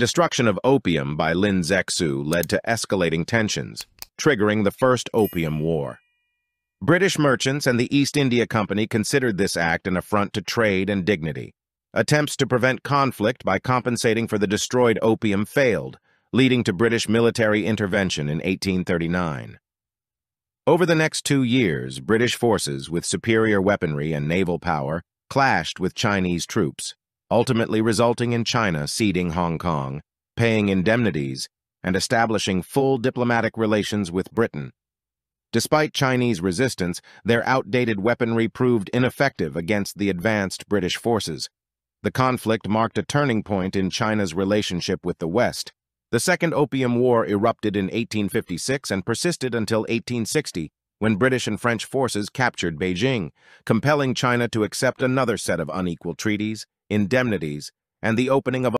Destruction of opium by Lin Zexu led to escalating tensions, triggering the First Opium War. British merchants and the East India Company considered this act an affront to trade and dignity. Attempts to prevent conflict by compensating for the destroyed opium failed, leading to British military intervention in 1839. Over the next two years, British forces with superior weaponry and naval power clashed with Chinese troops, ultimately resulting in China ceding Hong Kong, paying indemnities, and establishing full diplomatic relations with Britain. Despite Chinese resistance, their outdated weaponry proved ineffective against the advanced British forces. The conflict marked a turning point in China's relationship with the West. The Second Opium War erupted in 1856 and persisted until 1860, when British and French forces captured Beijing, compelling China to accept another set of unequal treaties, indemnities, and the opening of